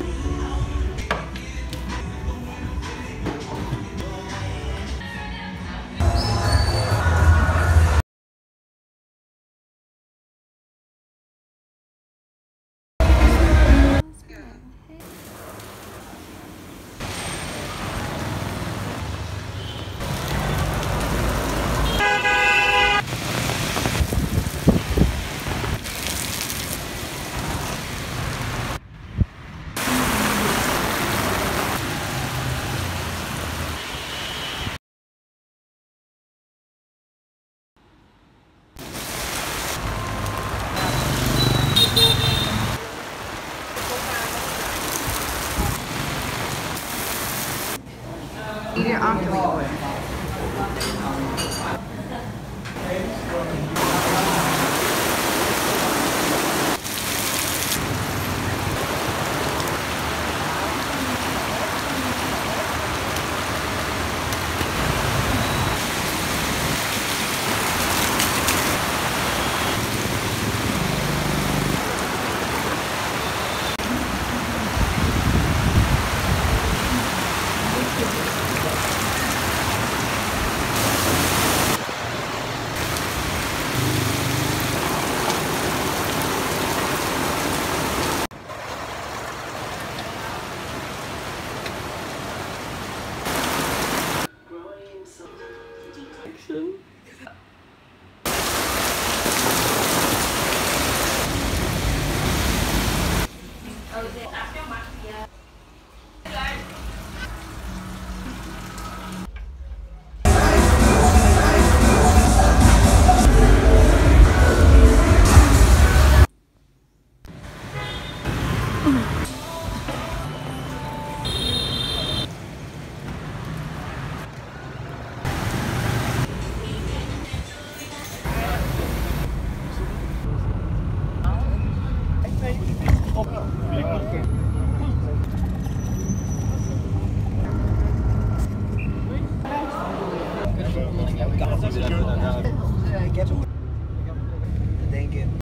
be Eat it after we. Martin. Ik heb hem. Denken.